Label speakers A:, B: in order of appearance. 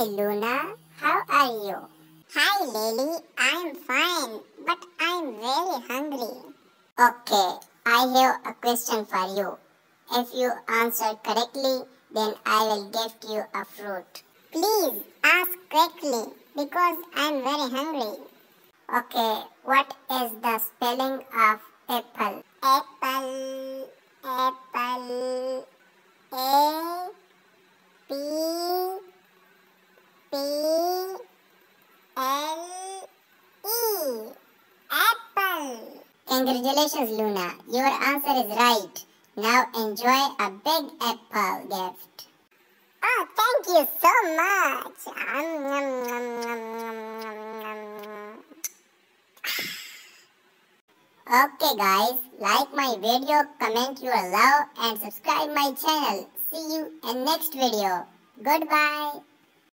A: Hi Luna, how are you?
B: Hi Lily, I'm fine, but I'm very hungry.
A: Okay, I have a question for you. If you answer correctly, then I will gift you a fruit.
B: Please ask quickly because I'm very hungry.
A: Okay, what is the spelling of apple?
B: Apple, apple, A, P, P, L, E. Apple.
A: Congratulations, Luna. Your answer is right. Now enjoy a big apple gift.
B: Oh, thank you so much. Um.
A: Okay guys, like my video, comment your love and subscribe my channel. See you in next video. Goodbye.